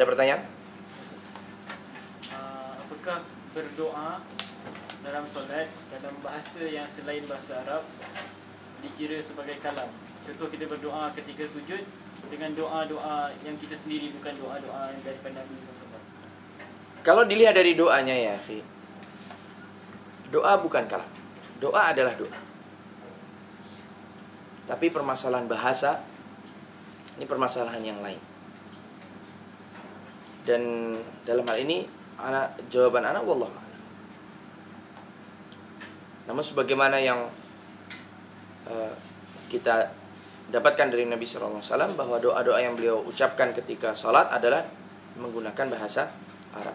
Ada pertanyaan? Uh, apakah berdoa dalam solat dalam bahasa yang selain bahasa Arab dikira sebagai kalam? Contoh kita berdoa ketika sujud dengan doa-doa yang kita sendiri bukan doa-doa yang daripada Nabi SAW. Kalau dilihat dari doanya ya, akhi. Doa bukan kalam. Doa adalah doa. Tapi permasalahan bahasa ini permasalahan yang lain. Dan dalam hal ini anak jawaban anak wallah. Namun sebagaimana yang eh, kita dapatkan dari Nabi SAW bahwa doa-doa yang beliau ucapkan ketika sholat adalah menggunakan bahasa Arab.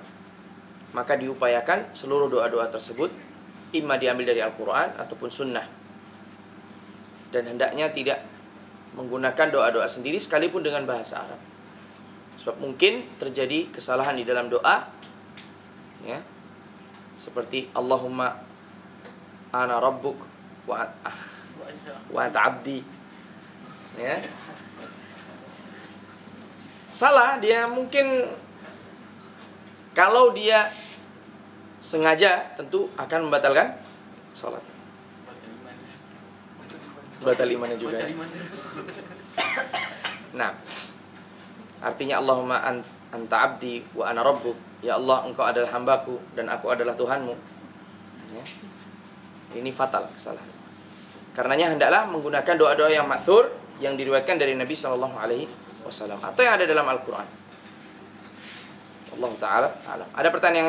Maka diupayakan seluruh doa-doa tersebut imma diambil dari Al-Quran ataupun Sunnah. Dan hendaknya tidak menggunakan doa-doa sendiri sekalipun dengan bahasa Arab. Sebab mungkin terjadi kesalahan di dalam doa ya. Seperti Allahumma ana rabbuk wa wa anta abdi. Ya. Salah dia mungkin kalau dia sengaja tentu akan membatalkan sholat. Batal imannya juga. ya. Nah, artinya Allahumma an- anta abdi wa ana rabbuk. Ya Allah, engkau adalah hambaku dan aku adalah Tuhanmu. Ya. Ini fatal kesalahan. Karenanya hendaklah menggunakan doa-doa yang mathur yang diriwayatkan dari Nabi Shallallahu Alaihi Wasallam atau yang ada dalam Al-Quran. Allah Taala. Ada pertanyaan